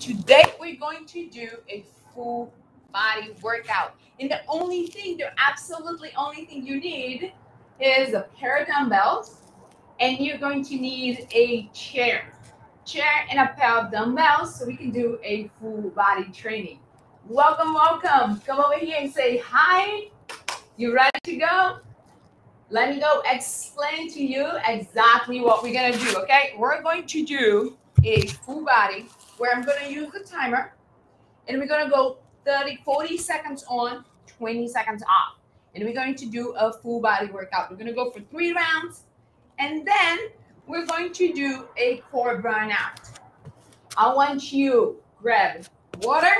Today we're going to do a full body workout. And the only thing, the absolutely only thing you need is a pair of dumbbells and you're going to need a chair. Chair and a pair of dumbbells so we can do a full body training. Welcome, welcome. Come over here and say hi. You ready to go? Let me go explain to you exactly what we're gonna do, okay? We're going to do a full body where I'm gonna use the timer and we're gonna go 30, 40 seconds on, 20 seconds off. And we're going to do a full body workout. We're gonna go for three rounds and then we're going to do a core burnout. I want you grab water.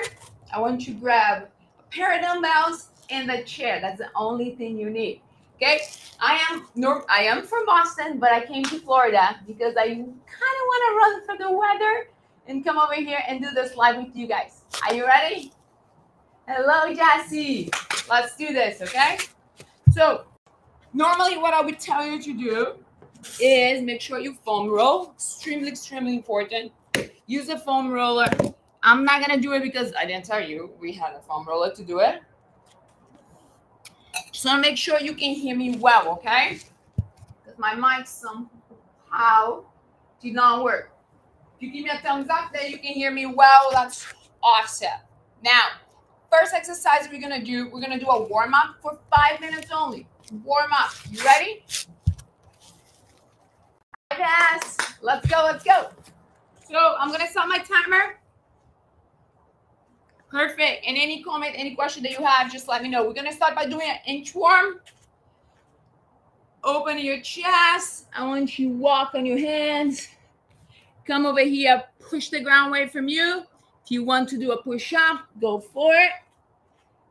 I want you grab a pair of dumbbells and a chair. That's the only thing you need. Okay, I am norm. I am from Boston, but I came to Florida because I kind of want to run for the weather and come over here and do this live with you guys. Are you ready? Hello, Jesse. Let's do this, okay? So, normally, what I would tell you to do is make sure you foam roll. Extremely, extremely important. Use a foam roller. I'm not gonna do it because I didn't tell you we had a foam roller to do it. So make sure you can hear me well, okay? Because my mic somehow did not work. You give me a thumbs up that you can hear me well, that's awesome. Now, first exercise we're gonna do, we're gonna do a warm up for five minutes only. Warm up. You ready? Pass. Let's go, let's go. So I'm gonna set my timer. Perfect. And any comment, any question that you have, just let me know. We're to start by doing an inchworm. Open your chest. I want you to walk on your hands. Come over here, push the ground away from you. If you want to do a push up, go for it.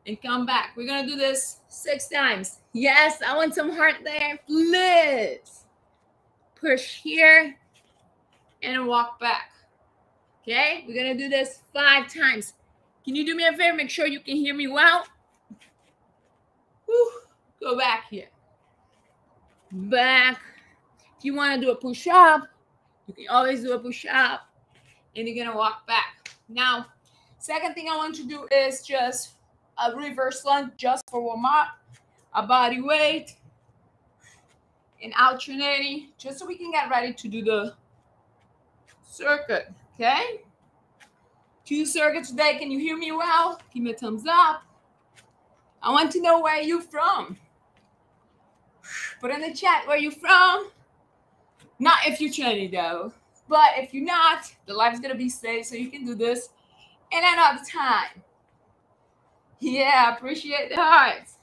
And come back. We're going to do this six times. Yes, I want some heart there. Please. Push here and walk back. Okay, we're going to do this five times. Can you do me a favor? Make sure you can hear me well. Whew. Go back here. Back. If you want to do a push up, you can always do a push up and you're going to walk back. Now, second thing I want to do is just a reverse lunge just for warm up, a body weight, and alternating just so we can get ready to do the circuit. Okay. Two circuits today. Can you hear me well? Give me a thumbs up. I want to know where you're from. Put in the chat where you're from. Not if you're training though. But if you're not, the life is gonna be safe so you can do this in another time. Yeah, appreciate the hearts.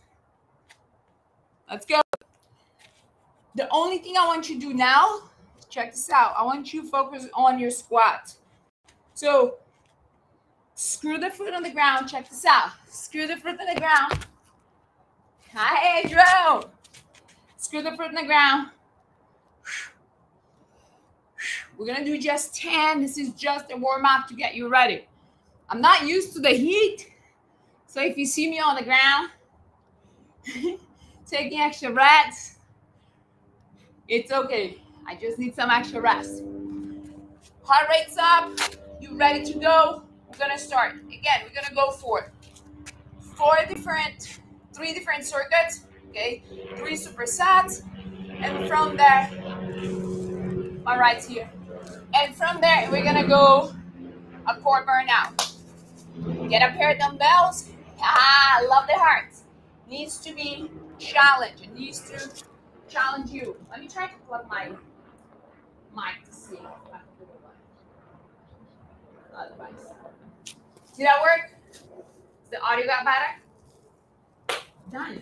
Let's go. The only thing I want you to do now, check this out. I want you to focus on your squat. So Screw the foot on the ground. Check this out. Screw the foot on the ground. Hi, Adro. Screw the foot on the ground. We're going to do just 10. This is just a warm up to get you ready. I'm not used to the heat. So if you see me on the ground, taking extra breaths, it's okay. I just need some extra rest. Heart rate's up. You ready to go? we're gonna start. Again, we're gonna go for four different, three different circuits, okay? Three supersets. And from there, my right's here. And from there, we're gonna go a core burnout. Get a pair of dumbbells. Ah, love the hearts. Needs to be challenged. It needs to challenge you. Let me try to plug my mic to see. Otherwise. Did that work? The audio got better? Done.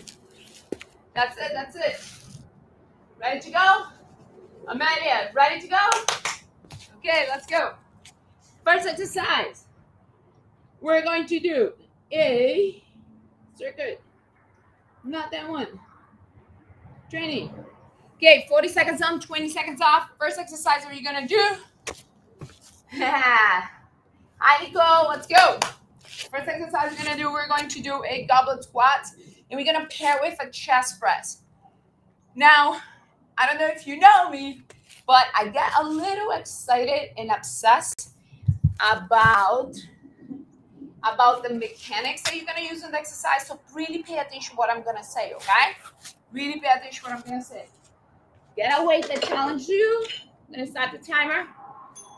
That's it. That's it. Ready to go? Amelia, ready to go? Okay, let's go. First exercise. We're going to do a circuit. Not that one. Training. Okay, 40 seconds on, 20 seconds off. First exercise, what are you going to do? Hi, Nicole. Let's go. First exercise we're to do, we're going to do a goblet squat, and we're going to pair with a chest press. Now, I don't know if you know me, but I get a little excited and obsessed about about the mechanics that you're gonna use in the exercise. So really pay attention what I'm gonna say, okay? Really pay attention what I'm gonna say. Get a weight that challenges you. I'm gonna start the timer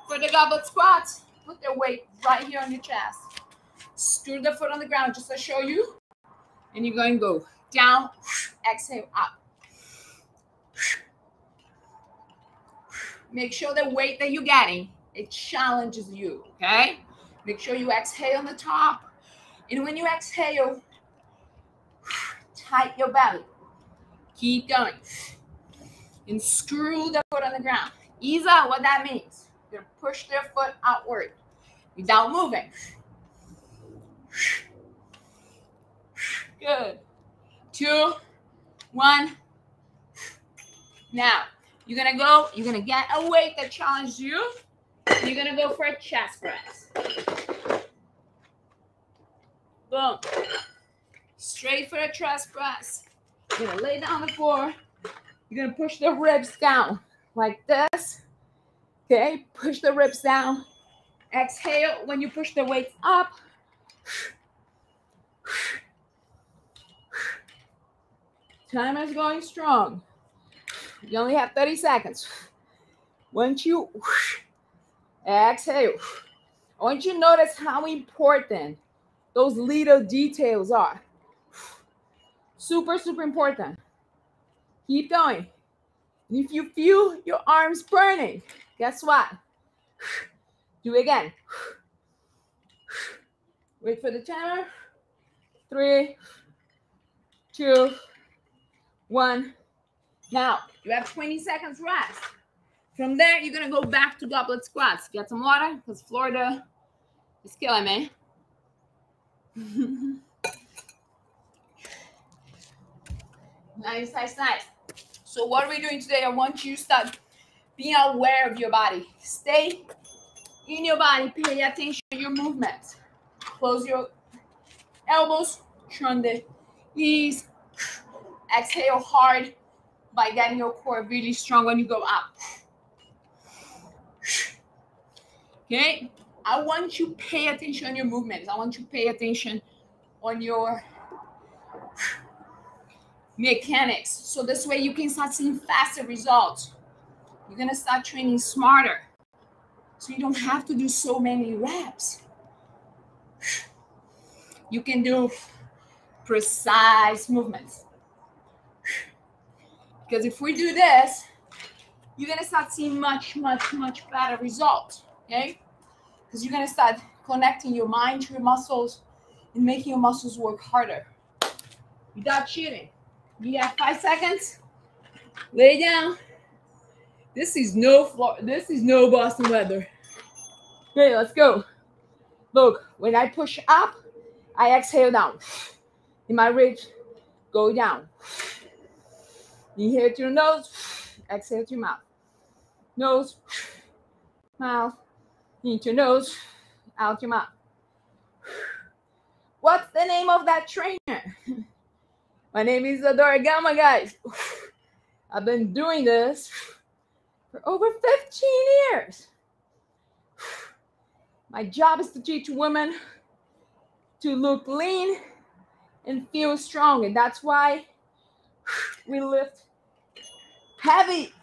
for the goblet squats. Put the weight right here on your chest. Screw the foot on the ground just to show you. And you're going to go down, exhale, up. Make sure the weight that you're getting, it challenges you, okay? Make sure you exhale on the top. And when you exhale, tight your belly. Keep going. And screw the foot on the ground. Ease out what that means. You're gonna push their foot outward without moving. Good. Two, one. Now, you're gonna go, you're gonna get a weight that challenges you. You're gonna go for a chest press. Boom. Straight for a chest press. You're gonna lay down the floor. You're gonna push the ribs down like this. Okay, push the ribs down. Exhale when you push the weights up. Time is going strong. You only have 30 seconds. Once you exhale, I want you to notice how important those little details are. Super, super important. Keep going. And if you feel your arms burning, guess what? Do it again. Wait for the timer. Three, two, one. Now, you have 20 seconds rest. From there, you're going to go back to goblet squats. Get some water because Florida is killing me. nice, nice, nice. So what are we doing today? I want you to start being aware of your body. Stay in your body. Pay attention to your movements. Close your elbows. Turn the knees. Exhale hard by getting your core really strong when you go up. Okay? I want you pay attention on your movements. I want you to pay attention on your mechanics. So this way you can start seeing faster results. You're gonna start training smarter. So you don't have to do so many reps. You can do precise movements. Because if we do this, you're gonna start seeing much, much, much better results. Okay? Because you're gonna start connecting your mind to your muscles and making your muscles work harder without cheating. You have five seconds. Lay down. This is no floor. This is no Boston weather. Okay, let's go. Look, when I push up, I exhale down. In my ribs, go down. Inhale your nose, exhale your mouth. Nose, mouth, into your nose, out your mouth. What's the name of that trainer? My name is Adora Gama, guys. I've been doing this for over 15 years. My job is to teach women to look lean and feel strong. And that's why we lift heavy.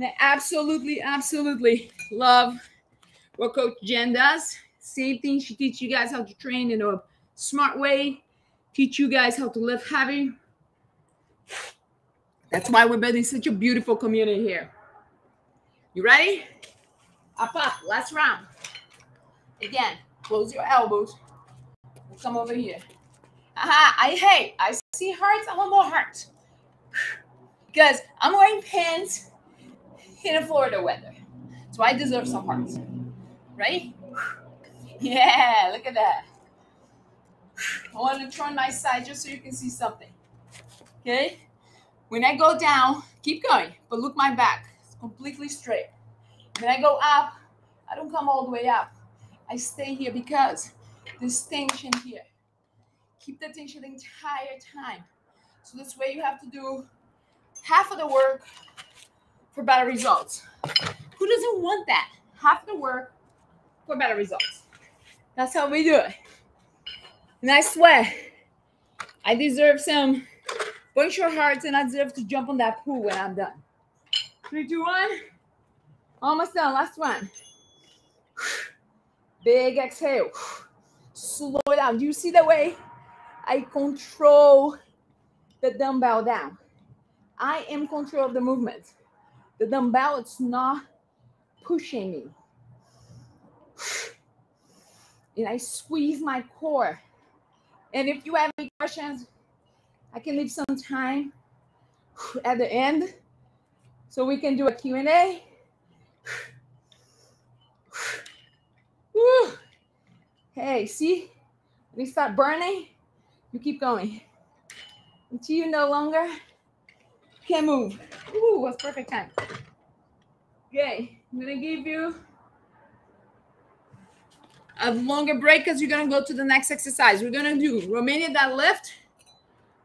I absolutely, absolutely love what Coach Jen does. Same thing. She teaches you guys how to train in a smart way teach you guys how to lift heavy. That's why we're building such a beautiful community here. You ready? Up, up. Last round. Again, close your elbows. Come over here. Aha, I hate. I see hearts. I want more hearts. Because I'm wearing pants in a Florida weather. So I deserve some hearts. Ready? Yeah, look at that. I want to turn my side just so you can see something. Okay? When I go down, keep going, but look my back. It's completely straight. When I go up, I don't come all the way up. I stay here because this tension here. Keep the tension the entire time. So this way you have to do half of the work for better results. Who doesn't want that? Half the work for better results. That's how we do it. And I swear, I deserve some bunch of hearts and I deserve to jump on that pool when I'm done. Three, two, one. Almost done. Last one. Big exhale. Slow it down. Do you see the way I control the dumbbell down? I am control of the movement. The dumbbell, it's not pushing me. And I squeeze my core. And if you have any questions, I can leave some time at the end so we can do a Q&A. Hey, see? When you start burning, you keep going. Until you no longer can move. Ooh, was perfect time. Okay, I'm gonna give you a longer break because you're gonna go to the next exercise. We're gonna do Romanian deadlift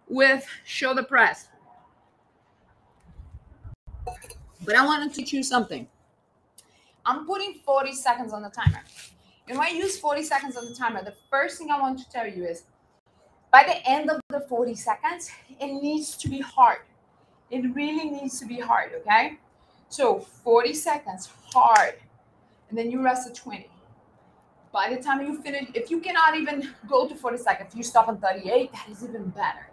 with shoulder press. But I want to teach you something. I'm putting 40 seconds on the timer. And when I use 40 seconds on the timer, the first thing I want to tell you is by the end of the 40 seconds, it needs to be hard. It really needs to be hard, okay? So 40 seconds, hard. And then you rest at 20. By the time you finish, if you cannot even go to 40 seconds, you stop on 38, that is even better.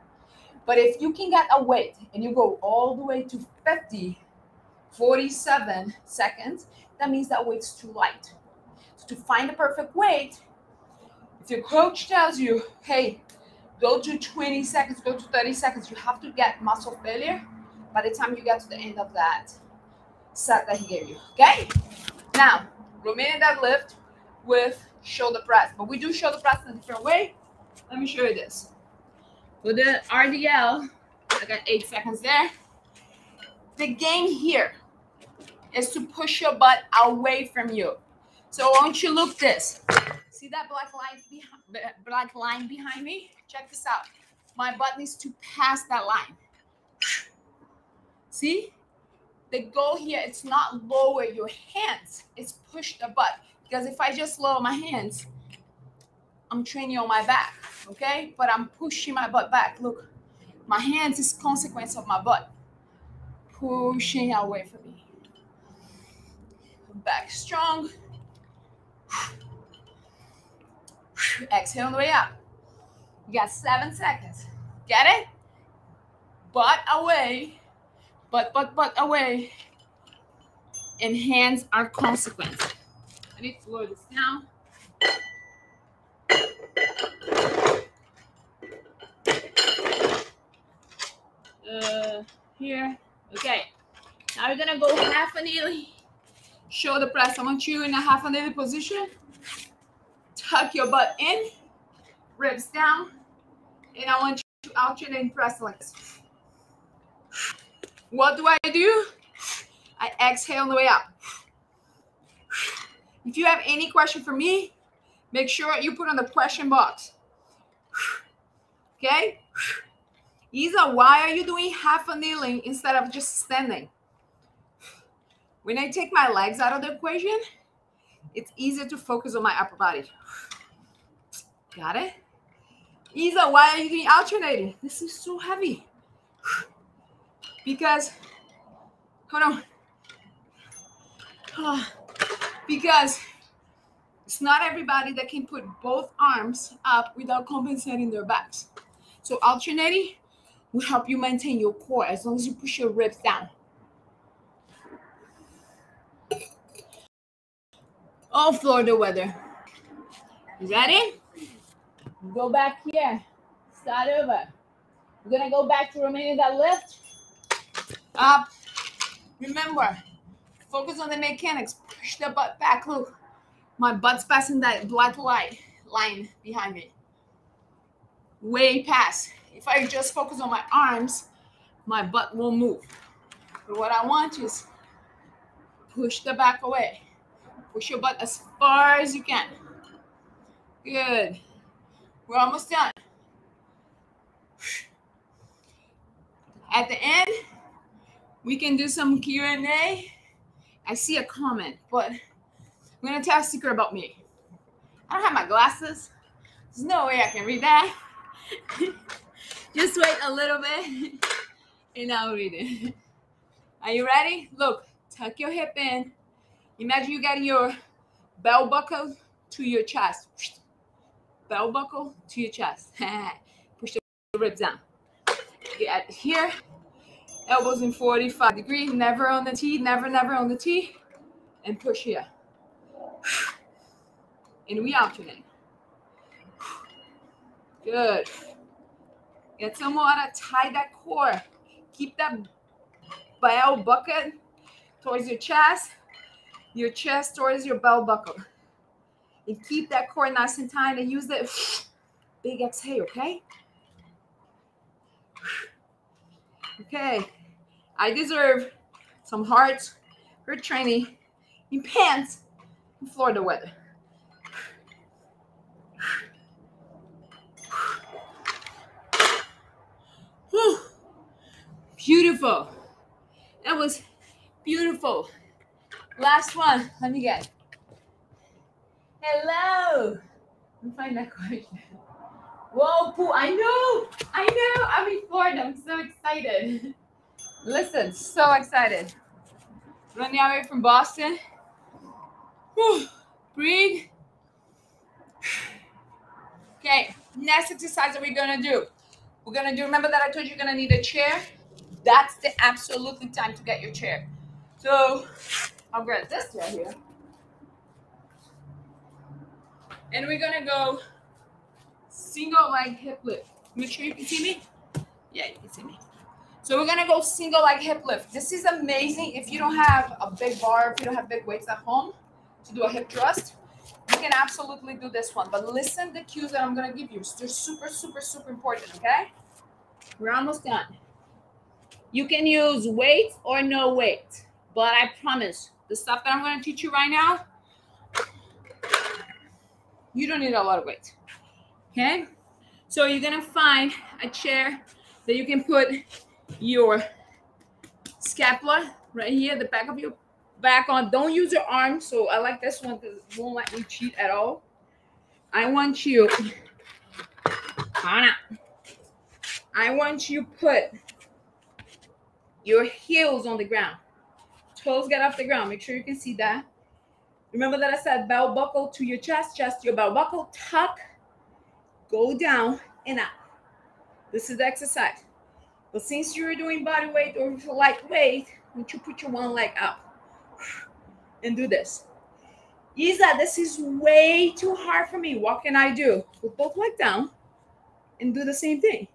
But if you can get a weight and you go all the way to 50, 47 seconds, that means that weight's too light. So to find the perfect weight, if your coach tells you, hey, go to 20 seconds, go to 30 seconds, you have to get muscle failure by the time you get to the end of that set that he gave you. Okay? Now, Romanian deadlift with shoulder press. But we do shoulder press in a different way. Let me show you this. With the RDL, I got eight seconds there. The game here is to push your butt away from you. So I want you look this. See that black line behind black line behind me? Check this out. My butt needs to pass that line. See? The goal here it's not lower your hands, it's push the butt. Because if I just lower my hands, I'm training on my back, okay? But I'm pushing my butt back. Look, my hands is consequence of my butt. Pushing away from me. Back strong. Exhale on the way up. You got seven seconds. Get it? Butt away. Butt, but, but away. And hands are consequence. I need to lower this down. Uh, here. Okay. Now we're gonna go half a kneeling. Shoulder press. I want you in a half a kneeling position. Tuck your butt in, ribs down, and I want you to alternate press this. What do I do? I exhale on the way up. If you have any question for me, make sure you put on the question box. Okay? Isa, why are you doing half a kneeling instead of just standing? When I take my legs out of the equation, it's easier to focus on my upper body. Got it? Isa, why are you doing alternating? This is so heavy. Because, hold on. Oh, because it's not everybody that can put both arms up without compensating their backs. So alternating will help you maintain your core as long as you push your ribs down. Oh, Florida weather. You ready? Go back here. Start over. We're gonna go back to Romanian deadlift. Up. Remember, focus on the mechanics. Push the butt back. Look, my butt's passing that black light line behind me. Way past. If I just focus on my arms, my butt won't move. But what I want is push the back away. Push your butt as far as you can. Good. We're almost done. At the end, we can do some Q&A. I see a comment, but I'm going to tell a secret about me. I don't have my glasses. There's no way I can read that. Just wait a little bit and I'll read it. Are you ready? Look, tuck your hip in. Imagine you getting your belt buckle to your chest. Belt buckle to your chest. Push the ribs down. Get here. Elbows in 45 degrees. Never on the T. Never, never on the T. And push here. And we alternate. Good. Get some water. Tie that core. Keep that bell bucket towards your chest, your chest towards your bell buckle. And keep that core nice and tight and use that big exhale, okay? Okay. I deserve some hearts, heart training in pants in Florida weather. Whew. Beautiful. That was beautiful. Last one. Let me get. Hello. Let me find that question. Whoa, Pooh. I know. I know. I'm in Florida. I'm so excited. Listen, so excited. Running away from Boston. Whew. Breathe. Okay, next exercise that we're gonna do. We're gonna do, remember that I told you you're gonna need a chair? That's the absolutely time to get your chair. So I'll grab this chair here. And we're gonna go single leg hip lift. Make sure you can see me. Yeah, you can see me. So we're gonna go single leg hip lift. This is amazing if you don't have a big bar, if you don't have big weights at home to do a hip thrust. You can absolutely do this one, but listen the cues that I'm gonna give you. They're super, super, super important, okay? We're almost done. You can use weight or no weight, but I promise the stuff that I'm gonna teach you right now, you don't need a lot of weight, okay? So you're gonna find a chair that you can put your scapula right here, the back of your back on. Don't use your arm. So I like this one because it won't let me cheat at all. I want you, I want you put your heels on the ground. Toes get off the ground. Make sure you can see that. Remember that I said belt buckle to your chest, chest your belt buckle, tuck, go down and up. This is the exercise. But since you're doing body weight or lightweight, don't you put your one leg up and do this. Isa, this is way too hard for me. What can I do? Put both legs down and do the same thing.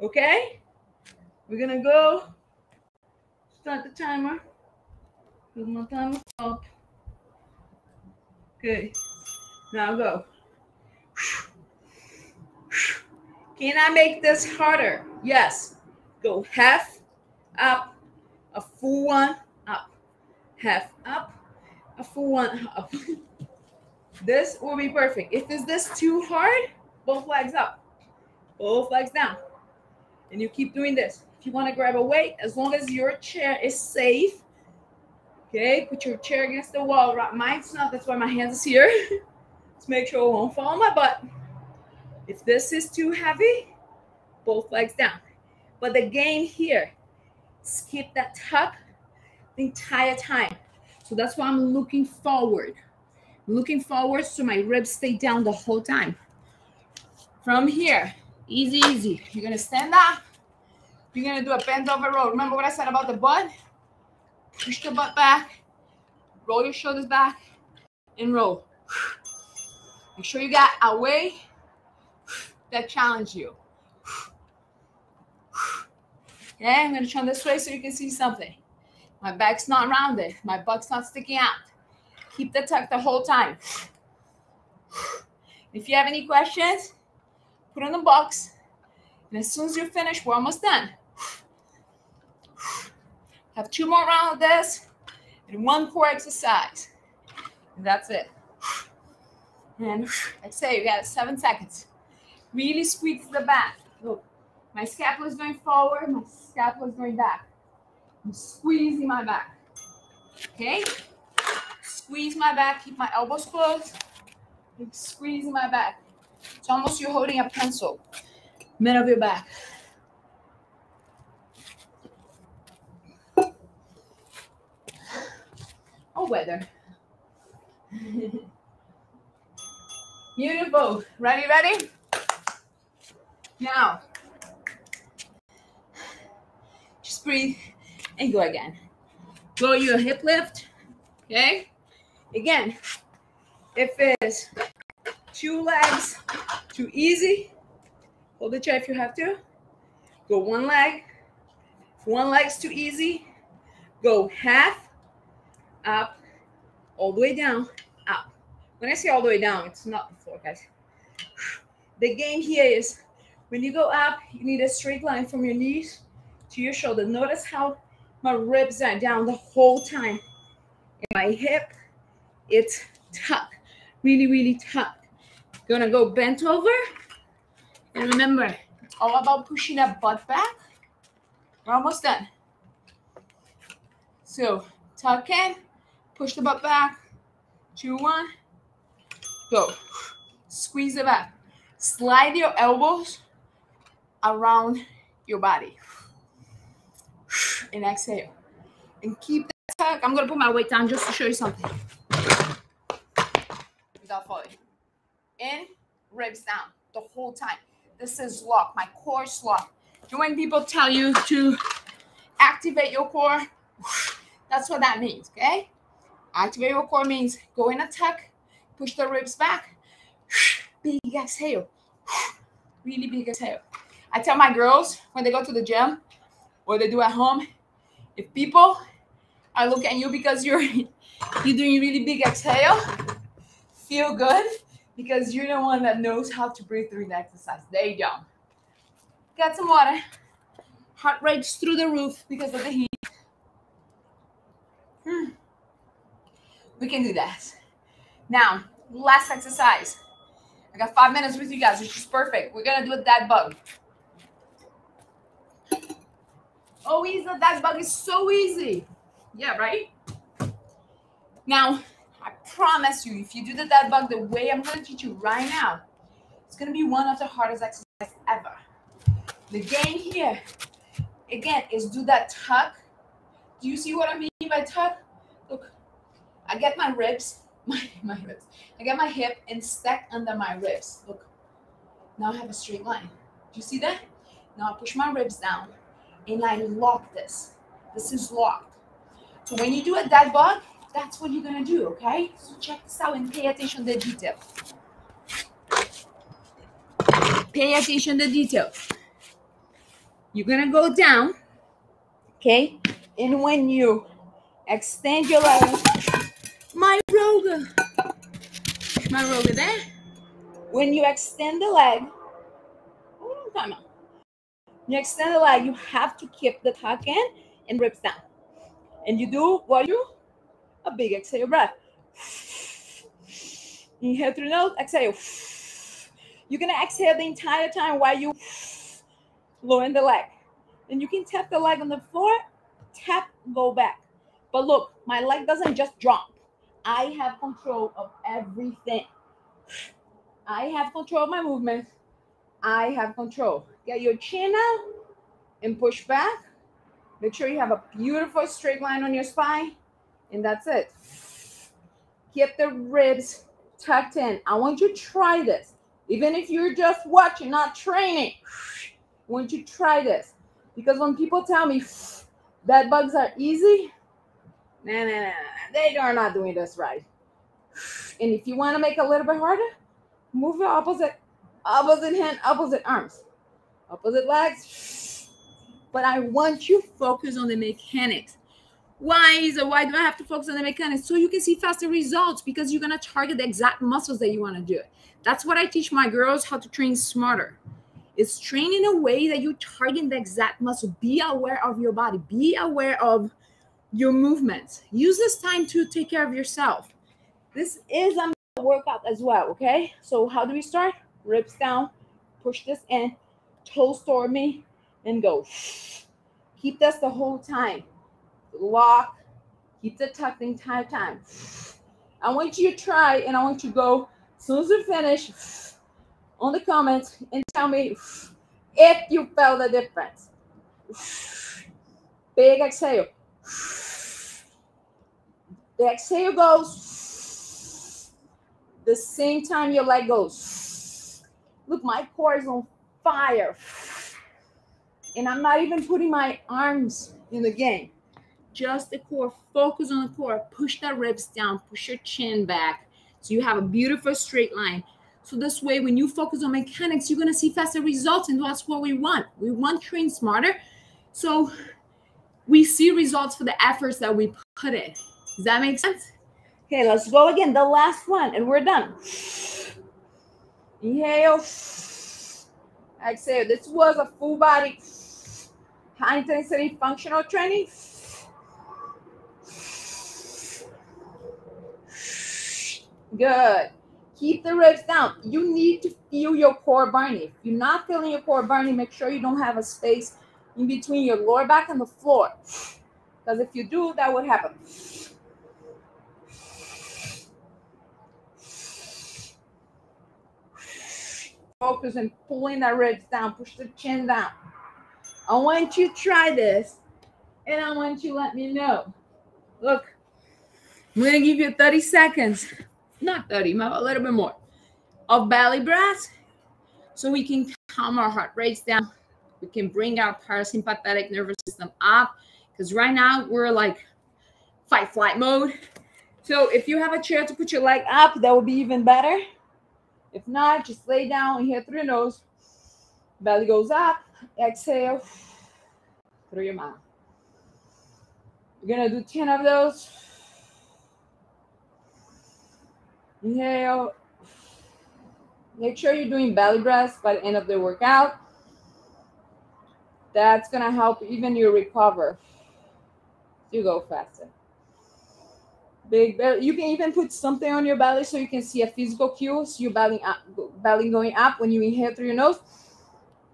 Okay? We're gonna go. Start the timer. Put my timer up. Good. Now go. Can I make this harder? Yes. Go half up, a full one up, half up, a full one up. this will be perfect. If is this too hard, both legs up, both legs down. And you keep doing this. If you want to grab a weight, as long as your chair is safe, okay, put your chair against the wall. Mine's not, that's why my hands is here. Let's make sure it won't fall on my butt. If this is too heavy, both legs down. But the game here, skip that tuck the entire time. So that's why I'm looking forward. looking forward so my ribs stay down the whole time. From here, easy, easy. You're gonna stand up. You're gonna do a bent over row. Remember what I said about the butt? Push the butt back, roll your shoulders back, and roll. Make sure you got a way that challenge you. Okay, I'm gonna turn this way so you can see something. My back's not rounded, my butt's not sticking out. Keep the tuck the whole time. If you have any questions, put in the box. And as soon as you're finished, we're almost done. Have two more rounds of this and one core exercise. And that's it. And I say you got seven seconds. Really squeeze the back. Look, my scapula is going forward, my scapula is going back. I'm squeezing my back. Okay? Squeeze my back, keep my elbows closed. Squeezing my back. It's almost you're holding a pencil. Mid of your back. Oh, weather. Beautiful. Ready, ready? Now, just breathe and go again. Go your hip lift. Okay. Again, if it's two legs, too easy, hold the chair if you have to. Go one leg. If one leg's too easy, go half, up, all the way down, up. When I say all the way down, it's not the floor, guys. The game here is when you go up, you need a straight line from your knees to your shoulder. Notice how my ribs are down the whole time. My hip, it's tucked, really, really tucked. Gonna go bent over. And remember, it's all about pushing that butt back. We're almost done. So tuck in, push the butt back. Two, one, go. Squeeze it back. Slide your elbows around your body. And exhale. And keep that tuck. I'm gonna put my weight down just to show you something. Without falling. In, ribs down the whole time. This is lock, my core is locked. And when people tell you to activate your core, that's what that means, okay? Activate your core means go in a tuck, push the ribs back, big exhale, really big exhale. I tell my girls when they go to the gym or they do at home, if people are looking at you because you're you're doing really big exhale, feel good because you're the one that knows how to breathe through the exercise. They don't. Get some water. Heart rate's through the roof because of the heat. Hmm. We can do that. Now, last exercise. I got five minutes with you guys, which is perfect. We're gonna do a dead bug. Oh, easy. Dead bug is so easy. Yeah, right? Now, I promise you, if you do the dead bug the way I'm going to teach you right now, it's going to be one of the hardest exercises ever. The game here, again, is do that tuck. Do you see what I mean by tuck? Look, I get my ribs, my, my ribs. I get my hip and stack under my ribs. Look, now I have a straight line. Do you see that? Now I push my ribs down and I lock this. This is locked. So when you do a dead bug, that's what you're gonna do, okay? So check this out and pay attention to the detail. Pay attention to the detail. You're gonna go down, okay? And when you extend your leg, my roga, my roga there. When you extend the leg. You extend the leg, you have to keep the tuck in and ribs down. And you do what you a big exhale breath. Inhale through nose, exhale. You're gonna exhale the entire time while you lower the leg. And you can tap the leg on the floor, tap, go back. But look, my leg doesn't just drop. I have control of everything. I have control of my movements. I have control. Get your chin out and push back. Make sure you have a beautiful straight line on your spine. And that's it. Keep the ribs tucked in. I want you to try this. Even if you're just watching, not training, I want you to try this. Because when people tell me dead bugs are easy, nah, nah, nah, they are not doing this right. And if you want to make it a little bit harder, move your opposite, opposite hand, opposite arms, opposite legs. But I want you focus on the mechanics. Why is it? Why do I have to focus on the mechanics? So you can see faster results because you're gonna target the exact muscles that you want to do. That's what I teach my girls how to train smarter. It's train in a way that you target the exact muscle. Be aware of your body. Be aware of your movements. Use this time to take care of yourself. This is um, a workout as well. Okay. So how do we start? Ribs down. Push this in. Toes toward me, and go. Keep this the whole time lock, keep the tuck the entire time. I want you to try and I want you to go As soon as you finish, on the comments and tell me if you felt the difference. Big exhale. The exhale goes the same time your leg goes. Look, my core is on fire. And I'm not even putting my arms in the game. Just the core. Focus on the core. Push the ribs down. Push your chin back. So you have a beautiful straight line. So this way, when you focus on mechanics, you're going to see faster results. And that's what we want. We want train smarter. So we see results for the efforts that we put in. Does that make sense? Okay, let's go again. The last one, and we're done. Inhale. Exhale. This was a full body, high intensity functional training. Good. Keep the ribs down. You need to feel your core burning. If you're not feeling your core burning, make sure you don't have a space in between your lower back and the floor. Because if you do, that would happen. Focus and pulling the ribs down. Push the chin down. I want you to try this. And I want you to let me know. Look, I'm to give you 30 seconds not 30, a little bit more of belly breath so we can calm our heart rates down. We can bring our parasympathetic nervous system up because right now we're like fight flight mode. So if you have a chair to put your leg up, that would be even better. If not, just lay down here through your nose. Belly goes up. Exhale through your mouth. You're to do 10 of those. Inhale. Make sure you're doing belly breaths by the end of the workout. That's to help even you recover. You go faster. Big belly. You can even put something on your belly so you can see a physical cue. So your belly, up, belly going up when you inhale through your nose.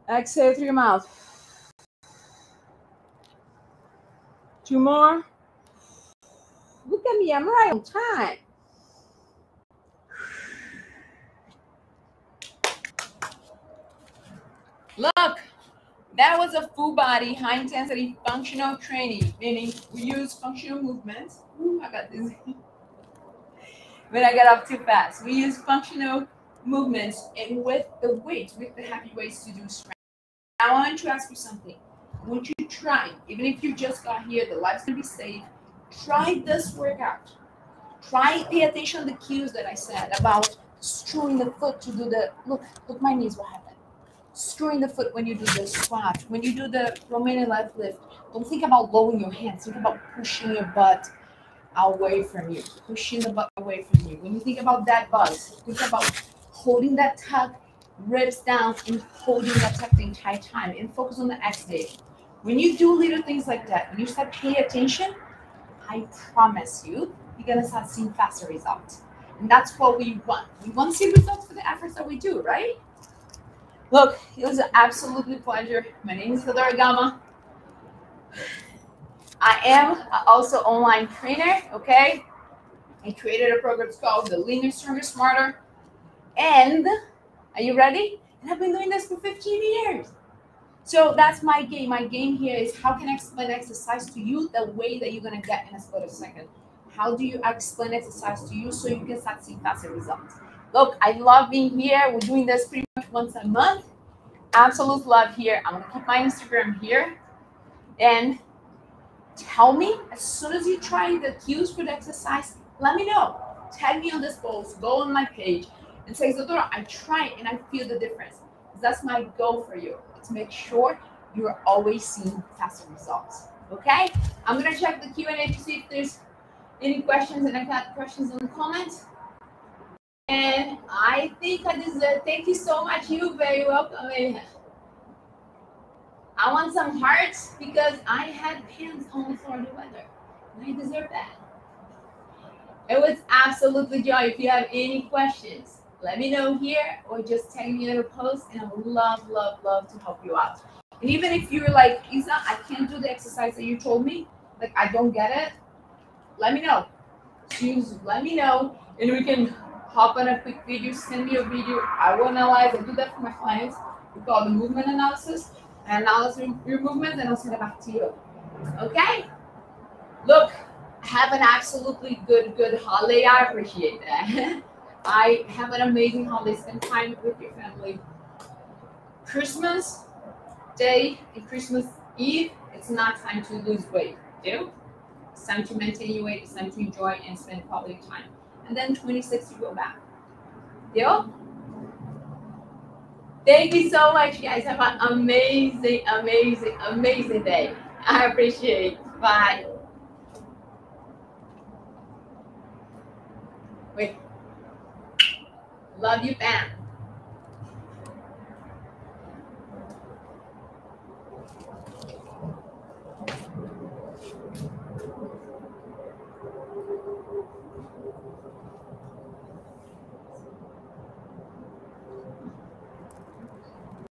Exhale through your mouth. Two more. Look at me. I'm right on time. Look, that was a full body, high intensity functional training, meaning we use functional movements. Ooh, I got this. when I got up too fast, we use functional movements and with the weights, with the heavy weights to do strength. Now I want to ask you something. I want you try, even if you just got here, the life's gonna be safe. Try this workout. Try pay attention to the cues that I said about screwing the foot to do the look. Look, my knees. What happened? Screwing the foot when you do the squat, when you do the Romanian deadlift, don't think about lowering your hands. Think about pushing your butt away from you, pushing the butt away from you. When you think about that buzz, think about holding that tuck, ribs down, and holding that tuck the entire time, and focus on the exhale. When you do little things like that, when you start paying attention, I promise you, you're gonna start seeing faster results. And that's what we want. We want to see results for the efforts that we do, right? Look, it was an absolutely pleasure. My name is Hildara Gama. I am also online trainer, okay? I created a program called the Leaner, Stronger, Smarter. And are you ready? And I've been doing this for 15 years. So that's my game. My game here is how can I explain exercise to you the way that you're gonna get in a split of a second? How do you explain exercise to you so you can start seeing faster results? Look, I love being here. We're doing this pretty once a month. Absolute love here. I'm going to keep my Instagram here. And tell me as soon as you try the cues for the exercise, let me know. Tag me on this post, go on my page, and say, Zadora, I try and I feel the difference. That's my goal for you to make sure you're always seeing faster results. Okay? I'm gonna check the Q&A to see if there's any questions, and I got questions in the comments. And I think I deserve, thank you so much. You're very welcome. I want some hearts because I had pants on for the weather. I deserve that. It was absolutely joy. If you have any questions, let me know here or just tag me in a post and I would love, love, love to help you out. And even if you're like, Isa, I can't do the exercise that you told me, like I don't get it, let me know. Choose, let me know, and we can hop on a quick video, send me a video. I will analyze. I do that for my clients. We call the movement analysis. I analyze your movements and I'll send it back to you. Okay? Look, have an absolutely good, good holiday. I appreciate that. I have an amazing holiday. Spend time with your family. Christmas Day and Christmas Eve, it's not time to lose weight. Do? It's time to maintain your weight. It's time to enjoy and spend quality time. And then 26, you go back. Deal? Thank you so much, guys. Have an amazing, amazing, amazing day. I appreciate it. Bye. Wait. Love you, fam.